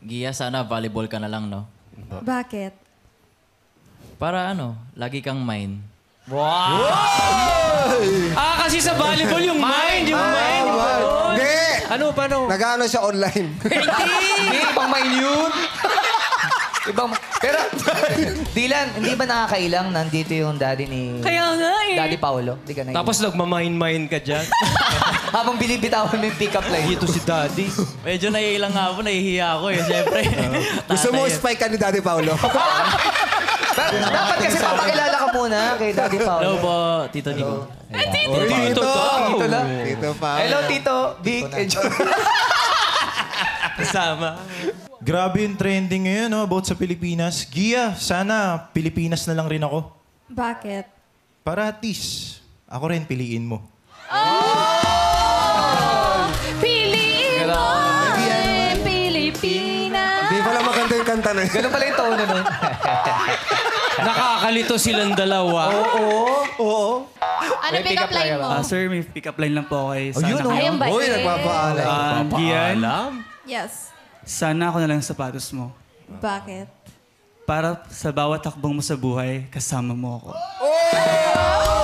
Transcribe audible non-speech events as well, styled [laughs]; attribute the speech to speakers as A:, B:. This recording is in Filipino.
A: Gia, sana volleyball ka na lang, no?
B: Bakit?
A: Para ano, lagi kang mine.
C: Ah, kasi sa volleyball yung mind, yung mind. yung.
D: Hindi!
C: Ano, paano?
D: Nag-ano siya online.
E: Hindi, [laughs] ibang main yun. Ibang... Pero, [laughs] Dylan, hindi ba nakakailang nandito yung daddy ni...
F: Kaya nga eh.
E: Daddy Paolo? Hindi ka na
C: Tapos nagmamain-main ka dyan. [laughs]
E: Habang binibitawan mo yung pick-up line.
C: Dito si daddy. [laughs]
A: Medyo naiilang nga po, nahihiya ako eh. Siyempre.
D: Gusto mo
A: eh.
D: spike ka ni Daddy?
E: Pero dapat kasi papakilala ka muna kay Daddy
A: Hello
E: Paolo.
A: po, Tito Nico.
D: Tito!
E: Tito lang.
D: Tito Paulo.
E: Hello, Tito. Vic. Enjoy.
C: Kasama.
G: Grabe yung trending ngayon no, about sa Pilipinas. Gia, sana Pilipinas na lang rin ako.
B: Bakit?
G: Para at least, ako rin piliin mo.
F: Piliin mo ang Pilipinas.
D: Hindi pala maganda yung kanta na yun.
E: Ganun pala yung tono nun. [laughs]
C: Nakakalito silang dalawa.
F: Ano pick up line mo?
H: Ah, sir, may pick-up line lang po kay Sana.
E: Ayun, oh.
F: Ayun ba?
D: Uy,
F: eh?
D: nagpapaalam.
H: Ah, Gian,
B: Yes.
H: Sana ako na lang sa sapatos mo.
B: Bakit?
H: Para sa bawat takbong mo sa buhay, kasama mo ako.
D: Oh!